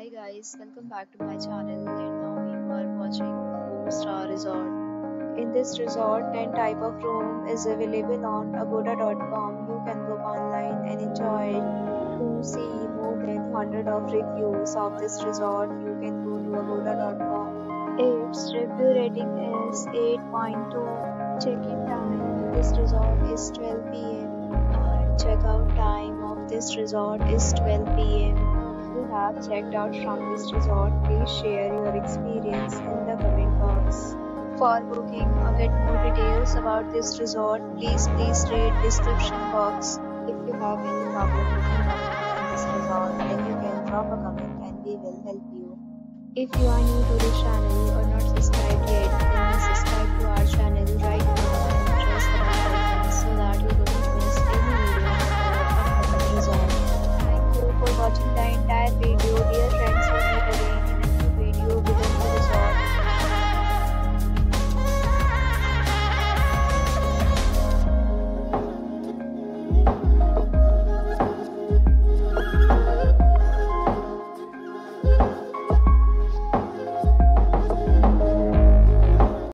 Hi guys, welcome back to my channel and now you are watching a 4 star resort. In this resort, 10 type of room is available on agoda.com. You can book online and enjoy. To see more than 100 of reviews of this resort, you can go to agoda.com. Its review rating is 8.2. Check-in time this resort is 12 pm and check-out time of this resort is 12 pm have checked out from this resort, please share your experience in the comment box. For booking or get more details about this resort, please please read description box. If you have any problem booking this resort, then you can drop a comment and we will help you. If you are new to this channel or not subscribed